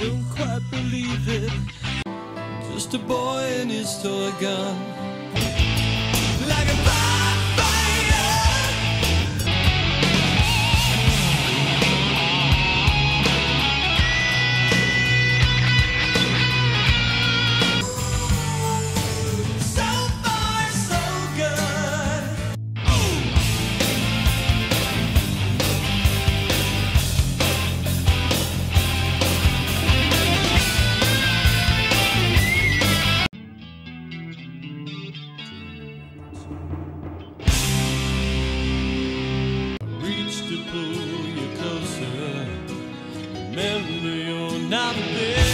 don't quite believe it. Just a boy and his toy gun. Reach to pull you closer. Remember you're not there.